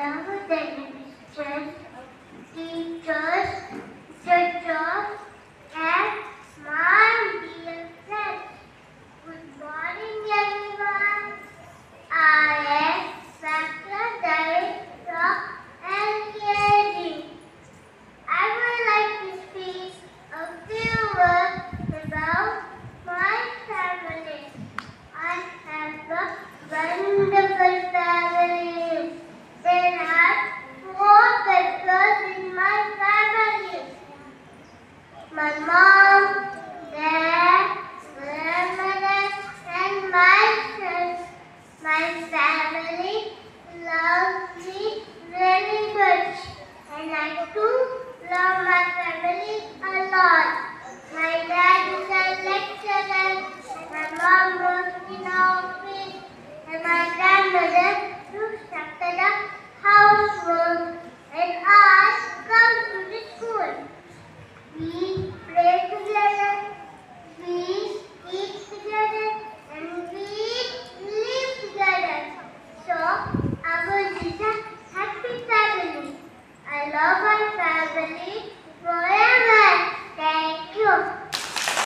love My mom, dad, grandmother, and myself. My family loves me very much, and I too love my family a lot. My dad is a lecturer, and my mom works in office, We play together, we eat together, and we live together. So, our a happy family. I love my family